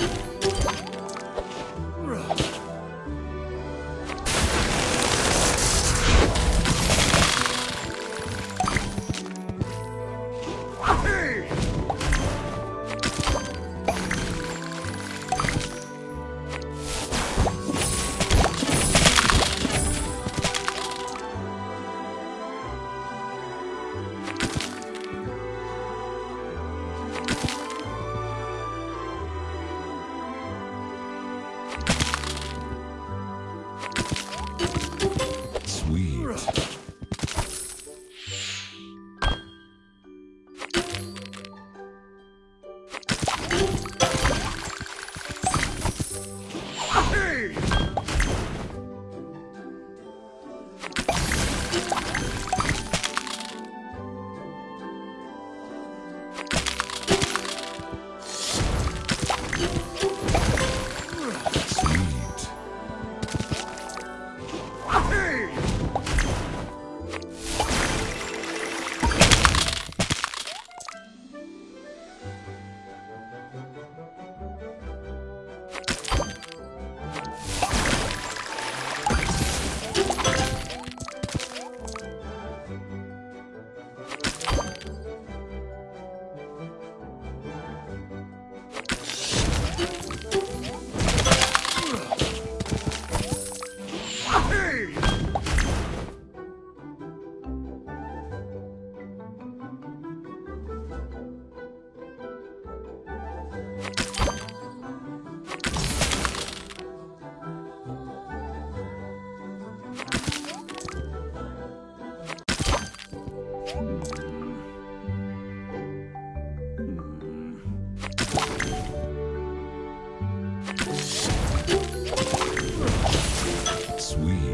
you sweet.